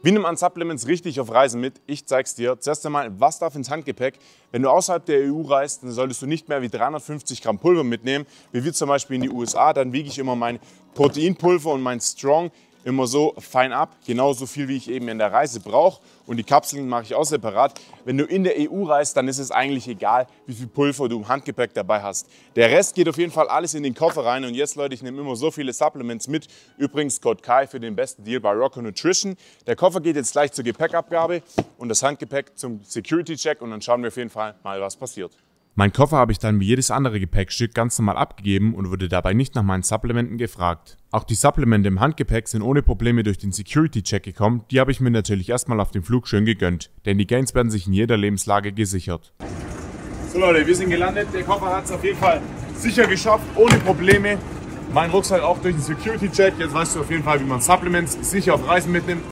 Wie nimmt man Supplements richtig auf Reisen mit? Ich zeig's dir. Zuerst einmal, was darf ins Handgepäck? Wenn du außerhalb der EU reist, dann solltest du nicht mehr wie 350 Gramm Pulver mitnehmen, wie wir zum Beispiel in die USA. Dann wiege ich immer mein Proteinpulver und mein Strong immer so fein ab, genauso viel wie ich eben in der Reise brauche. Und die Kapseln mache ich auch separat. Wenn du in der EU reist, dann ist es eigentlich egal, wie viel Pulver du im Handgepäck dabei hast. Der Rest geht auf jeden Fall alles in den Koffer rein. Und jetzt, Leute, ich nehme immer so viele Supplements mit. Übrigens Code Kai für den besten Deal bei Rocco Nutrition. Der Koffer geht jetzt gleich zur Gepäckabgabe und das Handgepäck zum Security Check. Und dann schauen wir auf jeden Fall mal, was passiert. Mein Koffer habe ich dann wie jedes andere Gepäckstück ganz normal abgegeben und wurde dabei nicht nach meinen Supplementen gefragt. Auch die Supplemente im Handgepäck sind ohne Probleme durch den Security-Check gekommen, die habe ich mir natürlich erstmal auf dem Flug schön gegönnt, denn die Gains werden sich in jeder Lebenslage gesichert. So Leute, wir sind gelandet. Der Koffer hat es auf jeden Fall sicher geschafft, ohne Probleme. Mein Rucksack auch durch den Security-Check. Jetzt weißt du auf jeden Fall, wie man Supplements sicher auf Reisen mitnimmt.